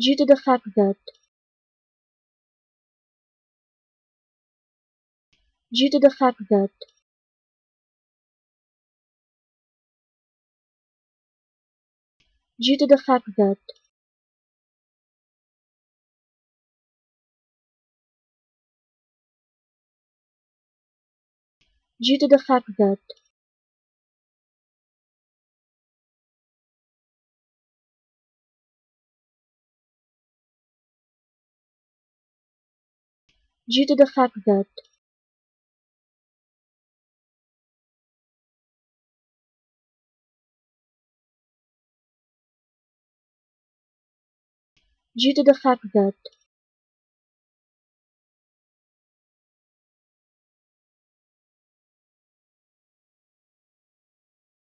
due to the fact that due to the fact that due to the fact that due to the fact that due to the fact that due to the fact that